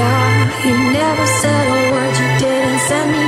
Yeah, you never said a word, you didn't send me